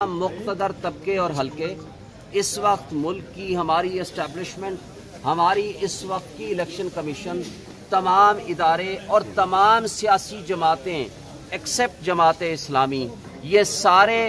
मुख्तदर तबके और हल्के। इस वक्त मुल्क की हमारी इस्टेब्लिशमेंट हमारी इस वक्त की इलेक्शन कमीशन तमाम इदारे और तमाम सियासी जमातें एक्सेप्ट जमात इस्लामी, ये सारे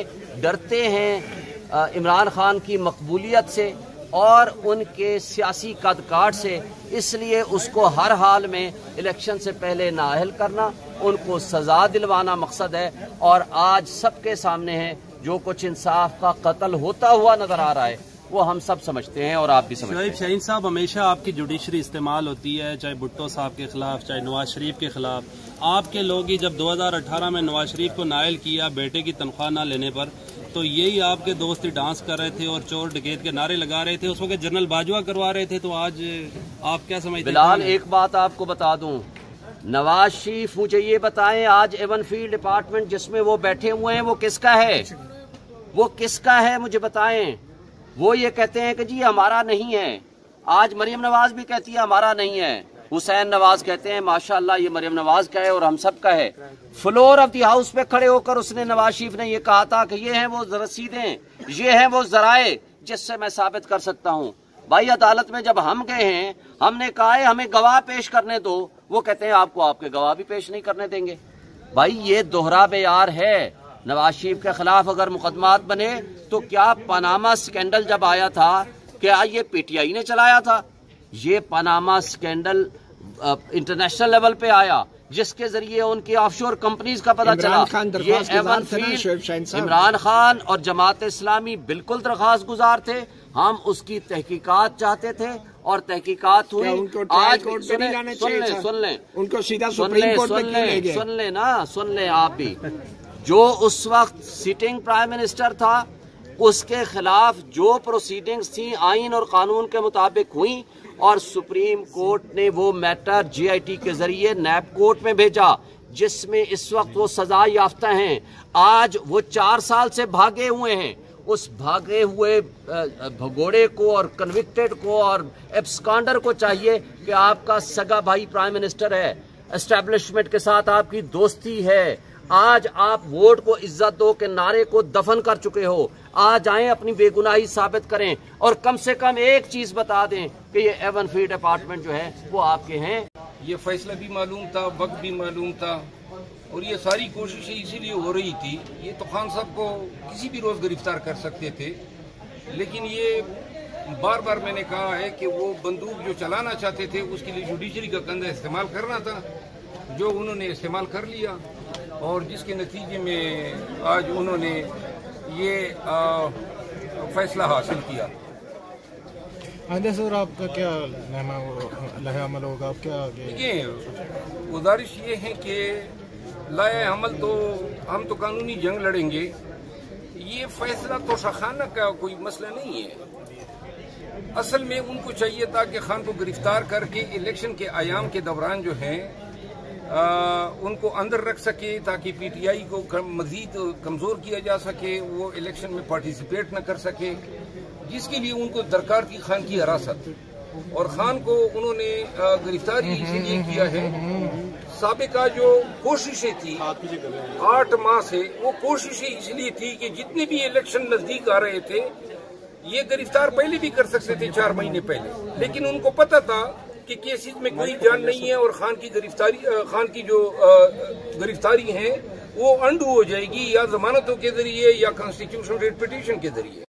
डरते हैं इमरान खान की मकबूलियत से और उनके सियासी कदकाट से। इसलिए उसको हर हाल में इलेक्शन से पहले नाअहल करना, उनको सजा दिलवाना मकसद है और आज सबके सामने है जो कुछ इंसाफ का कत्ल होता हुआ नज़र आ रहा है वो हम सब समझते हैं और आप भी समझते हैं। शहीन साहब हमेशा आपकी जुडिशरी इस्तेमाल होती है चाहे भुट्टो साहब के खिलाफ चाहे नवाज़ शरीफ के खिलाफ। आपके लोग ही जब 2018 में नवाज़ शरीफ को नायल किया बेटे की तनख्वाह ना लेने पर तो यही आपके दोस्त ही डांस कर रहे थे और चोर डकैत के नारे लगा रहे थे उस वक्त जनरल बाजवा करवा रहे थे तो आज आप क्या समझते बिलाल एक बात आपको बता दूँ नवाज़ शरीफ, मुझे ये बताएँ, आज एवन फ़ील्ड डिपार्टमेंट जिसमें वो बैठे हुए हैं, वो किसका है? वो किसका है, मुझे बताएँ? वो ये कहते हैं कि जी, हमारा नहीं है। आज मरियम नवाज़ भी कहती है, हमारा नहीं है। हुसैन नवाज़ कहते हैं, माशाल्लाह, ये मरियम नवाज़ का है और हम सब का है। फ्लोर ऑफ़ दी हाउस पे खड़े होकर उसने नवाज़ शरीफ ने ये कहा था कि ये हैं वो रसीदें ये हैं वो जराए, जिससे मैं साबित कर सकता हूँ। भाई अदालत में जब हम गए हैं हमने कहा है हमें गवाह पेश करने दो। वो कहते हैं आपको आपके गवाह भी पेश नहीं करने देंगे। भाई ये दोहरा बेयार है। नवाज़ शरीफ के खिलाफ अगर मुकदमात बने तो क्या पनामा स्कैंडल जब आया था क्या ये पीटीआई ने चलाया था? ये पनामा स्कैंडल इंटरनेशनल लेवल पे आया जिसके ज़रिए उनकी ऑफशोर कंपनीज़ का पता चला। ये एवन इमरान खान और जमात इस्लामी बिल्कुल दरखास्त गुजार थे। हम उसकी तहकीकात चाहते थे और तहकीकात हुई। आज सुन लें सुन लें सुन लें। उनको सीधा सुन लें सुन लें सुन लें ना सुन लें आप भी जो उस वक्त सिटिंग प्राइम मिनिस्टर था उसके खिलाफ जो प्रोसीडिंग्स थी आइन और कानून के मुताबिक हुई और सुप्रीम कोर्ट ने वो मैटर जीआईटी के ज़रिए नैब कोर्ट में भेजा जिसमें इस वक्त वो सजा याफ्ता हैं। आज वो चार साल से भागे हुए हैं। उस भागे हुए भगोड़े को और कन्विक्टेड को और एब्सकांडर को चाहिए कि आपका सगा भाई प्राइम मिनिस्टर है एस्टेब्लिशमेंट के साथ आपकी दोस्ती है। आज आप वोट को इज़्ज़त दो के नारे को दफन कर चुके हो। आज आए, अपनी बेगुनाही साबित करें और कम से कम एक चीज़ बता दें कि ये एवन फ़ील्ड अपार्टमेंट जो है, वो आपके हैं। ये फैसला भी मालूम था, वक्त भी मालूम था। और ये सारी कोशिशें इसीलिए हो रही थी ये तो खान साहब को किसी भी रोज गिरफ़्तार कर सकते थे लेकिन ये बार बार मैंने कहा है कि वो बंदूक जो चलाना चाहते थे उसके लिए जुडिशरी का कंधा इस्तेमाल करना था जो उन्होंने इस्तेमाल कर लिया और जिसके नतीजे में आज उन्होंने ये आ, फैसला हासिल किया। सर आपका क्या अमल होगा? आप क्या देखिए गुजारिश ये है कि लाए अमल तो हम तो कानूनी जंग लड़ेंगे। ये फैसला तो शाखाना का कोई मसला नहीं है। असल में उनको चाहिए था कि खान को गिरफ़्तार करके इलेक्शन के आयाम के दौरान जो है आ, उनको अंदर रख सके ताकि पीटीआई को मजीद कमज़ोर किया जा सके वो इलेक्शन में पार्टिसिपेट न कर सके जिसके लिए उनको दरकार थी खान की हिरासत। और खान को उन्होंने गिरफ़्तार इसलिए किया है सबका जो कोशिशें थी, आठ माह से, वो कोशिशें इसलिए थी कि जितने भी इलेक्शन नज़दीक आ रहे थे, ये गिरफ़्तार पहले भी कर सकते थे चार महीने पहले। लेकिन उनको पता था कि केसेस में कोई जान नहीं है और खान की गिरफ्तारी खान की जो गिरफ्तारी है, वो अंडू हो जाएगी या जमानतों के ज़रिए या कॉन्स्टिट्यूशन रेट पिटीशन के ज़रिए।